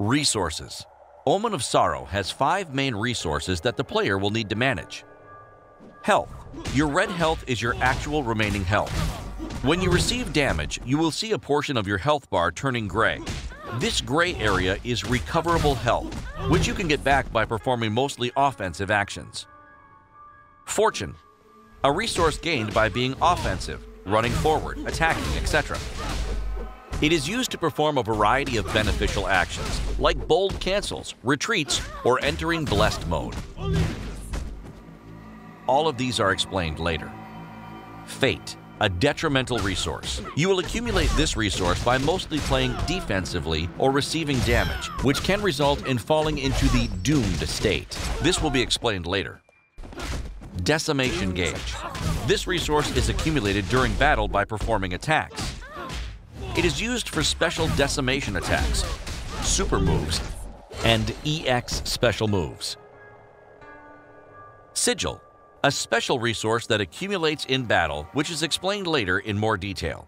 Resources. Omen of Sorrow has five main resources that the player will need to manage. Health. Your red health is your actual remaining health. When you receive damage, you will see a portion of your health bar turning gray. This gray area is recoverable health, which you can get back by performing mostly offensive actions. Fortune. A resource gained by being offensive, running forward, attacking, etc. It is used to perform a variety of beneficial actions, like bold cancels, retreats, or entering blessed mode. All of these are explained later. Fate, a detrimental resource. You will accumulate this resource by mostly playing defensively or receiving damage, which can result in falling into the doomed state. This will be explained later. Decimation Gauge. This resource is accumulated during battle by performing attacks. It is used for special decimation attacks, super moves, and EX special moves. Sigil, a special resource that accumulates in battle, which is explained later in more detail.